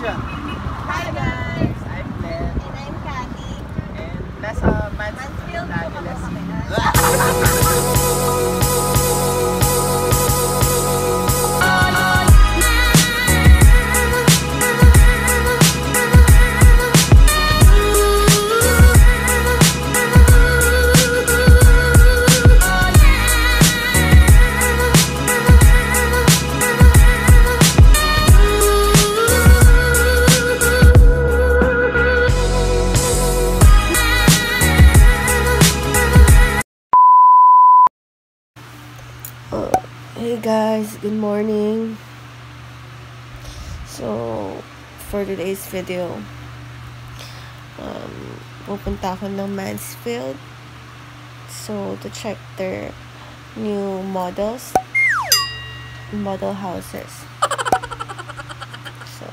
Action! Hey guys, good morning. So, for today's video, um, pupunta ako ng Mansfield. So, to check their new models, model houses. So,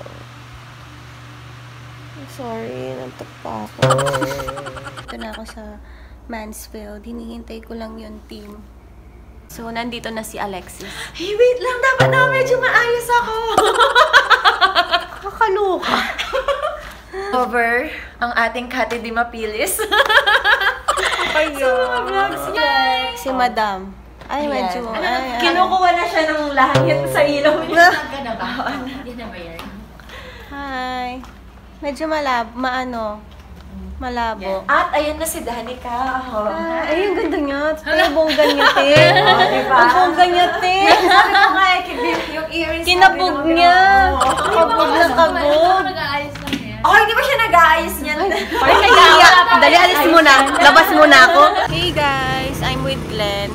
sorry, nantok pa ako. Ito na ako sa Mansfield. Hinihintay ko lang yung team. So, nandito na si Alexis. Hey, wait lang! Dapat na medyo maayos ako! Kakaloka. Over ang ating Cathy Di Mapilis. Kayo. vlogs niya. Si Madam. Ay, medyo. Ay, ay. Kinukuha na siya ng langit sa ilaw niya. Yan na ba? Yan na ba yan? Hi. Medyo malab, maano, malabo. At ayan na si Danica. Oh. Ah, ay, ang ganda niya. Ay, bongga niya, te. Oh, diba? Ang bongga niya, te. Sabi ko nga, eh, yung earrings. Kinabog niya. Kabog na kabog. Nag-aayos. Oh, hindi ba siya nag-aayos niyan? Ay, kaya. Dali, alis muna. Labas muna ako. Hey guys, I'm with Glenn.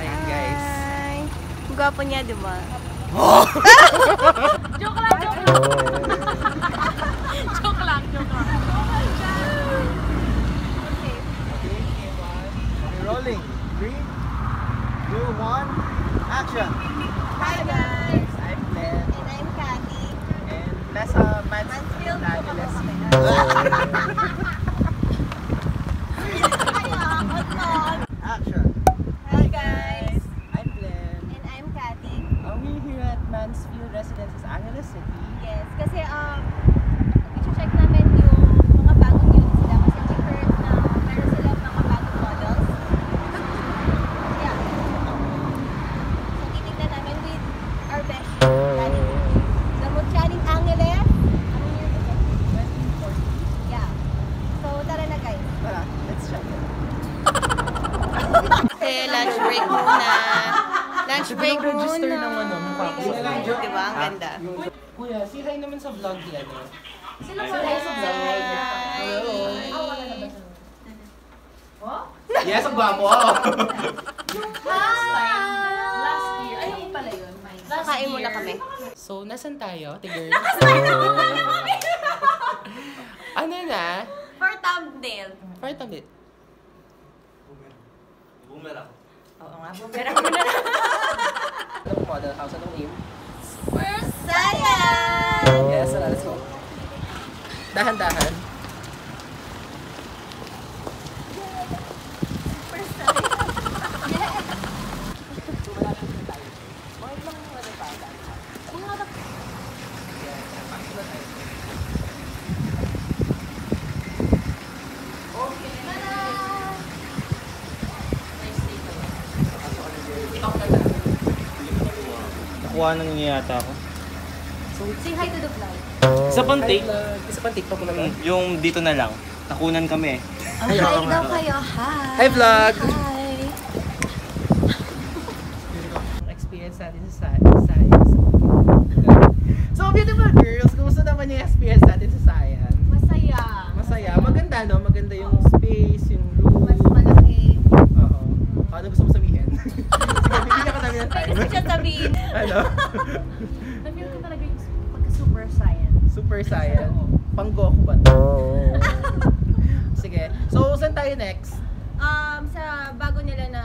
Ayun guys. Hi. Ang gwapo niya, di ba? Joke lang, joke lang. joke lang, joke lang. Rolling. Three, two, one, action! Lunch break muna. Lunch break register muna. ng ano, mukha ko. Di ba? Ang ganda. Kuya, si hi naman sa vlog ni ano. Sino ba tayo sa vlog? Yes, ang gwapo. Last time, last year. Ay, pala yun. Last Kain muna kami. So, nasan tayo, tigger? ano na? For thumbnail. For tablet. Oo nga, bumerang mo na. Anong model house? Anong name? Science! Yes, let's go. Dahan-dahan. Nakuha na niya yata ako. Say hi to the vlog. Isa pang take. Isa pang TikTok ko naman. Yung dito na lang. Nakunan kami. Hi daw kayo. Hi. Hi, vlog! Hi. Experience natin sa science. So, beautiful girls, kumusta naman yung experience natin sa science? Masaya. Masaya. Maganda, no? Maganda yung space, yung room. Mas malaki. Oo. Ano gusto mo sabihin? Sige, bibigyan ka namin ng time. Pwede ko siya sabihin. ano? Na-feel ko talaga yung pagka-super science. Super science. Pang Goku ba to? Sige. So, saan tayo next? Um, sa bago nila na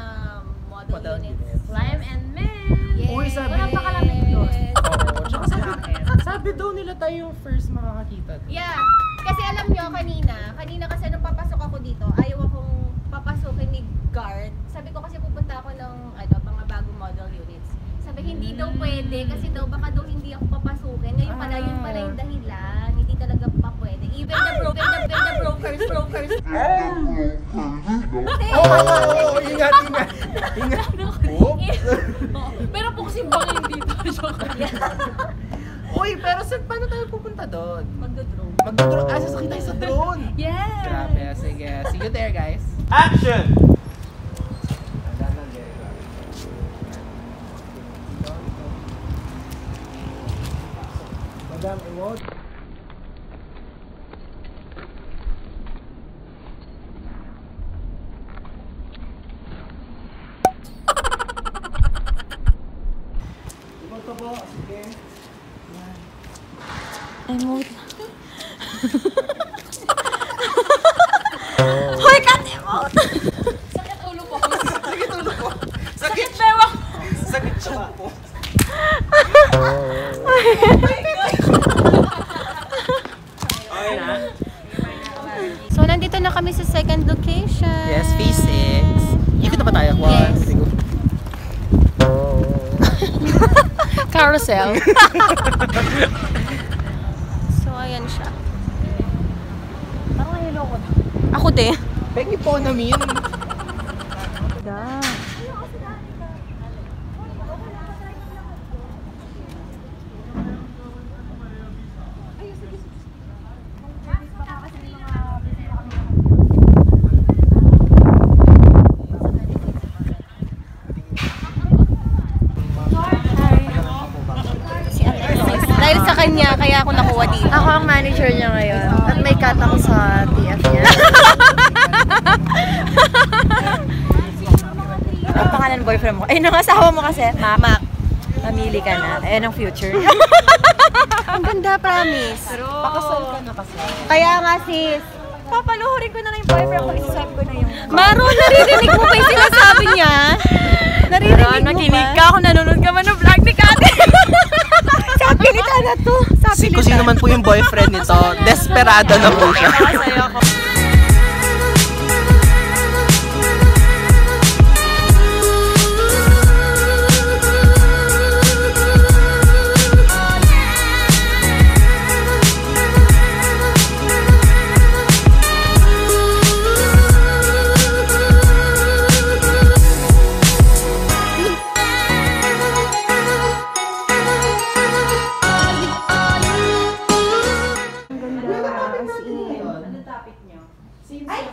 model, Model units. units. Climb and men. Yes. Uy, sabi- Wala pa kalamig doon. Oo. Tsaka sabi, sabi daw nila tayo yung first makakakita. doon. Yeah. Kasi alam nyo, kanina, kanina kasi nung papasok ako dito, ayaw akong papasukin ni guard. Sabi ko kasi pupunta ako ng ano, mga bagong model units. Sabi, hindi daw pwede kasi daw baka daw hindi ako papasukin. Ngayon pala, yun pala yung dahilan. Hindi talaga pa pwede. Even the broker, the, the, the brokers, brokers. Oh, oh, oh, ingat, ingat. Ingat. Pero po kasi baka hindi Joke. Uy, pero saan, paano tayo pupunta doon? Magdodrone. Mag-drone. Ah, sasakay tayo sa drone. Yes! Grabe, sige. See you there, guys. Action! Madam, emote. Emote po, sige. Emote. Hoy, kat emote! Sakit ulo ko. Sakit ulo ko. Sakit. Bewang! Sakit siya po. Okay Carousel. So, ayan siya. Parang hello ko. Ako din. Pengi po namin. Si Alexis. Dahil sa kanya, kaya ako nakuha dito. Ako ang manager niya ngayon. At may cut ako sa TF niya. ang pangalan ng boyfriend mo? Ay, nang asawa mo kasi. Mac. Mamili ka na. Ayan ang future. Ang ganda, promise. Pakasal ka na kasi. Kaya nga, sis. Papaluhurin ko na lang yung boyfriend ko. Isaswipe ko na yung... Maro, naririnig mo ba yung sinasabi niya? Naririnig Ron, mo ba? ka kung nanonood ka man ng vlog ni Kate. Sabi ni Tana to. Sabi Si, kung sino man po yung boyfriend nito, desperado na po siya.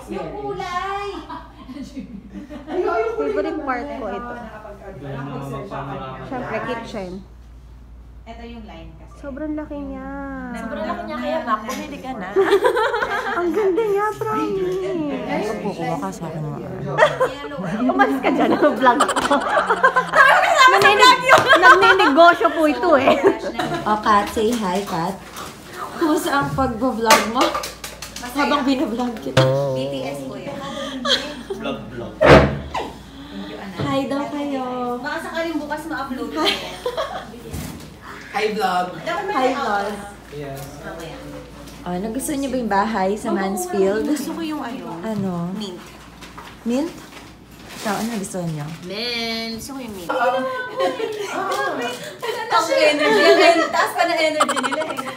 Sa'yo ako. Favorite part ko ito. Siyempre, kitchen. Ito yung line kasi. Sobrang laki niya. Sobrang laki niya kaya Mac. Bumili ka na. Ang ganda niya, promise. Kukuha ka sa akin mga Umalis ka dyan, ano vlog ko. Naninig, nagninegosyo po ito eh. Oh, Kat, say hi, Kat. Kumusta ang pag-vlog mo? Habang binablog kita. BTS ko yun. Vlog, vlog. Hi daw kayo. Baka sakaling bukas ma-upload ko. Hi vlog. Hi, vlog. Yes. Oh, nagustuhan niyo ba yung bahay sa Mansfield? Gusto ko yung ano, Ano? mint. Mint? Ikaw, ano nagustuhan niyo? Mint. Gusto ko yung mint. Ang energy. Taas pa na energy nila eh.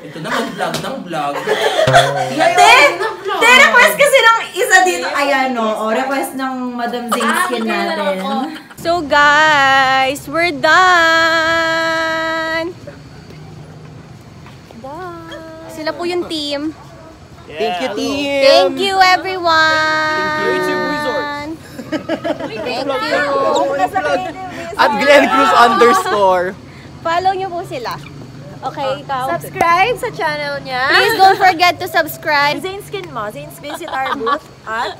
Ito naman vlog ng vlog. Te! Te, request kasi ng isa dito. Ayan, no. O, request ng Madam Zane Skin natin. So guys, we're done! Done. Sila po yung team. Thank you, team. Thank you everyone! Thank you. Thank you. At Glenn Cruz underscore. Follow niyo po sila. Okay, ikaw. Subscribe sa channel niya. Please don't forget to subscribe. Zane Skin mo. Zane Visit our booth at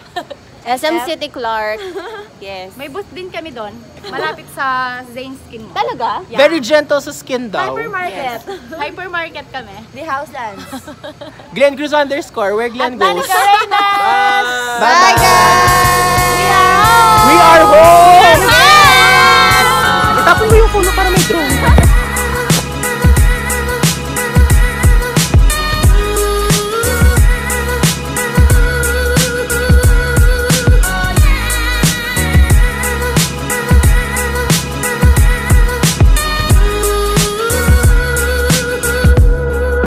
SM City Clark. Yes. May booth din kami doon. Malapit sa Zane Skin Mall. Talaga? Very gentle sa skin daw. Hypermarket. Hypermarket kami. The House Dance. Glenn Cruz underscore. Where Glenn goes. Bye! Bye guys! We are home! Itapon mo yung puno para may